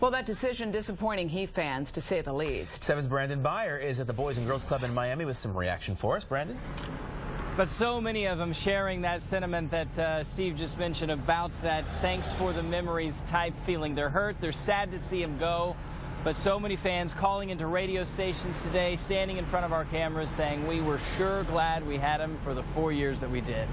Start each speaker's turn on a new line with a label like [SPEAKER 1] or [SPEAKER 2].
[SPEAKER 1] Well, that decision disappointing Heat fans, to say the least.
[SPEAKER 2] Seven's Brandon Beyer is at the Boys and Girls Club in Miami with some reaction for us. Brandon?
[SPEAKER 3] But so many of them sharing that sentiment that uh, Steve just mentioned about that thanks for the memories type feeling. They're hurt. They're sad to see him go. But so many fans calling into radio stations today, standing in front of our cameras saying we were sure glad we had him for the four years that we did.